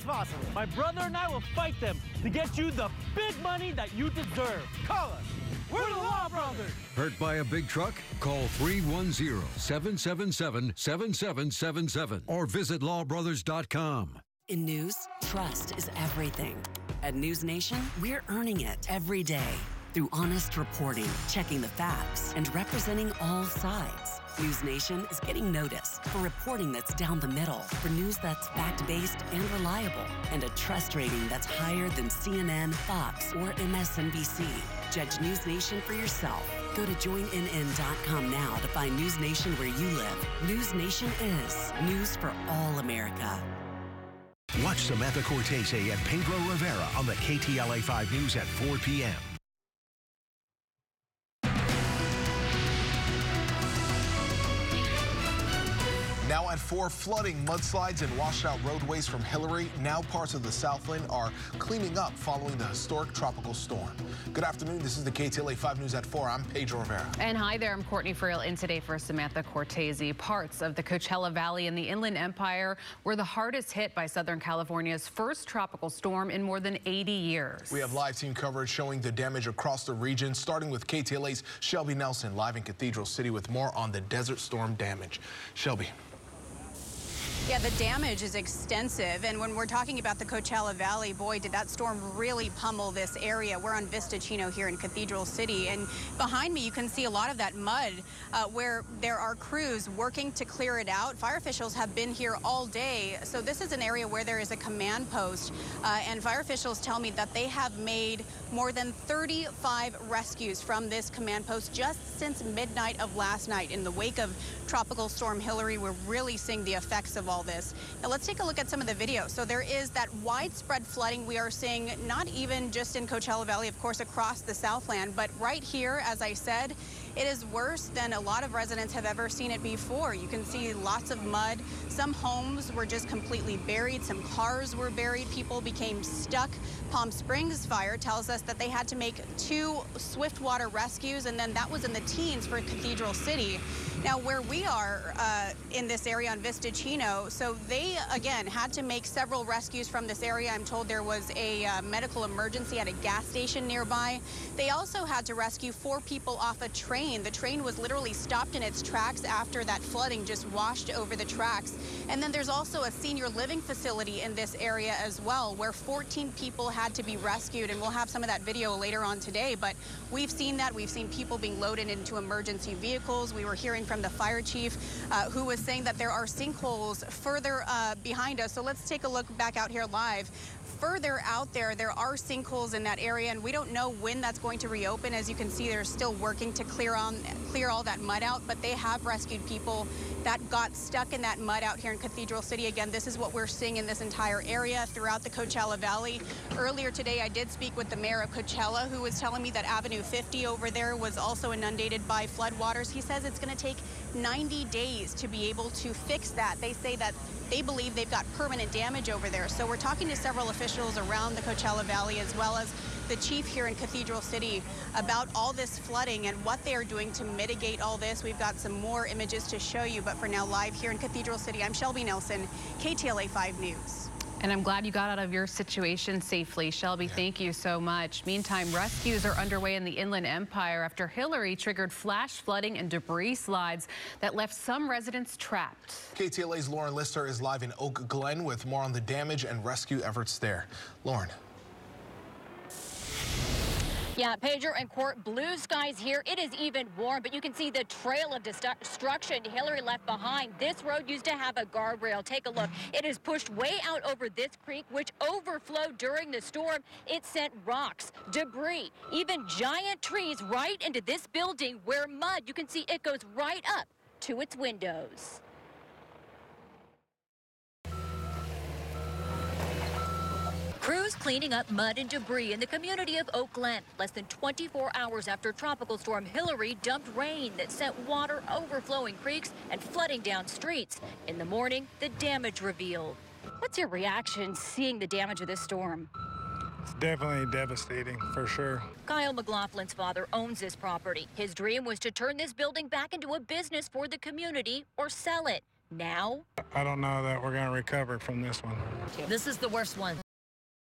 as possible. My brother and I will fight them to get you the big money that you deserve. Call us. We're the Law Brothers. Hurt by a big truck? Call 310 777 7777 or visit lawbrothers.com. In news, trust is everything. At News Nation, we're earning it every day through honest reporting, checking the facts, and representing all sides. News Nation is getting noticed for reporting that's down the middle, for news that's fact based and reliable, and a trust rating that's higher than CNN, Fox, or MSNBC. Judge News Nation for yourself. Go to joinnn.com now to find News Nation where you live. News Nation is news for all America. Watch Samantha Cortese and Pedro Rivera on the KTLA 5 News at 4 p.m. Now at four, flooding, mudslides, and washed out roadways from Hilary. Now parts of the Southland are cleaning up following the historic tropical storm. Good afternoon. This is the KTLA 5 News at 4. I'm Pedro Rivera. And hi there. I'm Courtney Friel in today for Samantha Cortese. Parts of the Coachella Valley and the Inland Empire were the hardest hit by Southern California's first tropical storm in more than 80 years. We have live team coverage showing the damage across the region, starting with KTLA's Shelby Nelson live in Cathedral City with more on the desert storm damage. Shelby. Yeah, the damage is extensive. And when we're talking about the Coachella Valley, boy, did that storm really pummel this area. We're on Vista Chino here in Cathedral City. And behind me, you can see a lot of that mud uh, where there are crews working to clear it out. Fire officials have been here all day. So this is an area where there is a command post. Uh, and fire officials tell me that they have made more than 35 rescues from this command post just since midnight of last night. In the wake of Tropical Storm Hilary, we're really seeing the effects of all this. Now let's take a look at some of the video. So there is that widespread flooding we are seeing, not even just in Coachella Valley, of course, across the Southland, but right here, as I said, it is worse than a lot of residents have ever seen it before. You can see lots of mud. Some homes were just completely buried. Some cars were buried. People became stuck. Palm Springs Fire tells us that they had to make two swift water rescues, and then that was in the teens for Cathedral City. Now, where we are uh, in this area on Vista Chino, so they, again, had to make several rescues from this area. I'm told there was a uh, medical emergency at a gas station nearby. They also had to rescue four people off a train. The train was literally stopped in its tracks after that flooding just washed over the tracks. And then there's also a senior living facility in this area as well, where 14 people had to be rescued. And we'll have some of that video later on today. But we've seen that. We've seen people being loaded into emergency vehicles. We were hearing from the fire chief uh, who was saying that there are sinkholes further uh, behind us. So let's take a look back out here live further out there, there are sinkholes in that area, and we don't know when that's going to reopen. As you can see, they're still working to clear on clear all that mud out, but they have rescued people that got stuck in that mud out here in Cathedral City. Again, this is what we're seeing in this entire area throughout the Coachella Valley. Earlier today, I did speak with the mayor of Coachella, who was telling me that Avenue 50 over there was also inundated by floodwaters. He says it's going to take 90 days to be able to fix that. They say that they believe they've got permanent damage over there. So we're talking to several officials around the Coachella Valley as well as the chief here in Cathedral City about all this flooding and what they are doing to mitigate all this. We've got some more images to show you, but for now, live here in Cathedral City, I'm Shelby Nelson, KTLA 5 News. And I'm glad you got out of your situation safely. Shelby, yeah. thank you so much. Meantime, rescues are underway in the Inland Empire after Hilary triggered flash flooding and debris slides that left some residents trapped. KTLA's Lauren Lister is live in Oak Glen with more on the damage and rescue efforts there. Lauren. Yeah, Pedro and Court, blue skies here. It is even warm, but you can see the trail of destruction Hilary left behind. This road used to have a guardrail. Take a look. It is pushed way out over this creek, which overflowed during the storm. It sent rocks, debris, even giant trees right into this building where mud, you can see it goes right up to its windows. Crews cleaning up mud and debris in the community of Oak Glen, less than 24 hours after Tropical Storm Hilary dumped rain that sent water overflowing creeks and flooding down streets. In the morning, the damage revealed. What's your reaction seeing the damage of this storm? It's definitely devastating, for sure. Kyle McLaughlin's father owns this property. His dream was to turn this building back into a business for the community or sell it. now? I don't know that we're going to recover from this one. This is the worst one.